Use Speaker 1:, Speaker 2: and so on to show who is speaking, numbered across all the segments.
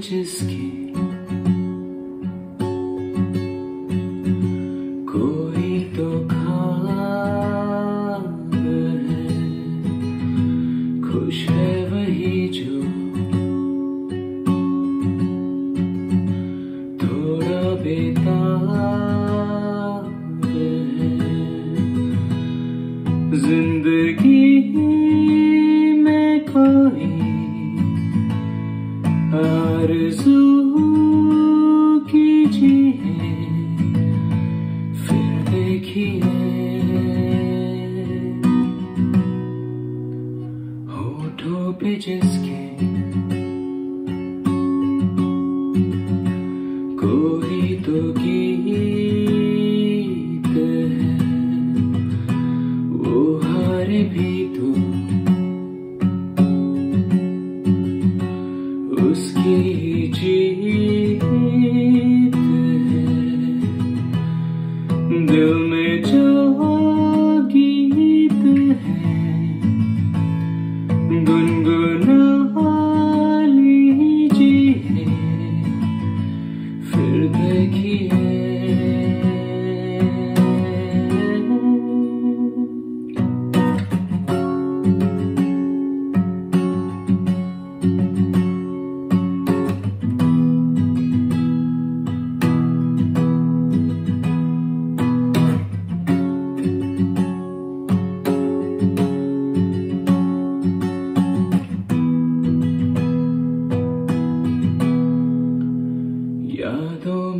Speaker 1: जिसकी कोई तो खाब है खुश है वही जो थोड़ा बेताब है ज़िंदगी आरज़ू कीजिए फिर देखिए। होठों पे जिसके कोई तो गीत वो हारे भी तो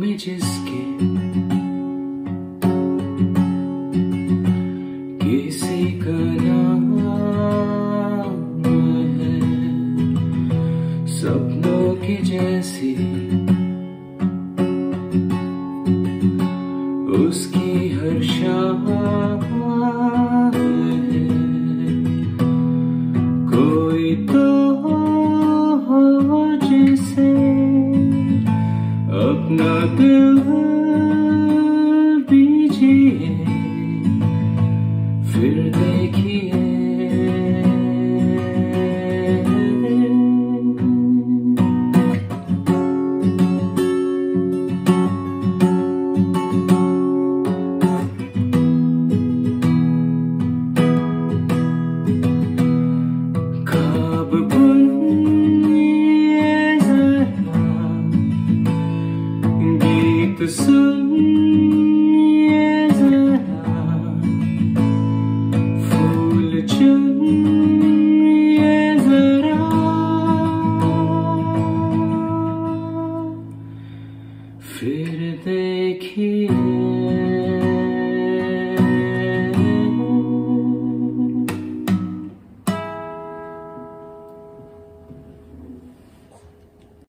Speaker 1: में जिसके किसी का नाम है। सपनों की जैसी उसकी हर शाम कोई तो nothing gelen फिर देखिए।